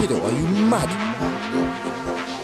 kiddo? Are you mad?